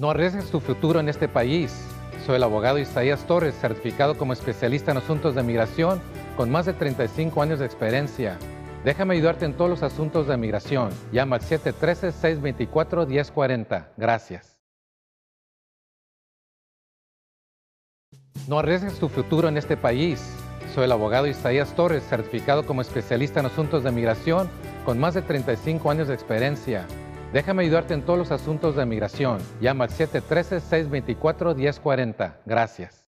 No arriesgues tu futuro en este país. Soy el abogado Isaías Torres, certificado como especialista en asuntos de migración con más de 35 años de experiencia. Déjame ayudarte en todos los asuntos de migración. Llama al 713-624-1040. Gracias. No arriesgues tu futuro en este país. Soy el abogado Isaías Torres, certificado como especialista en asuntos de migración con más de 35 años de experiencia. Déjame ayudarte en todos los asuntos de migración. Llama al 713-624-1040. Gracias.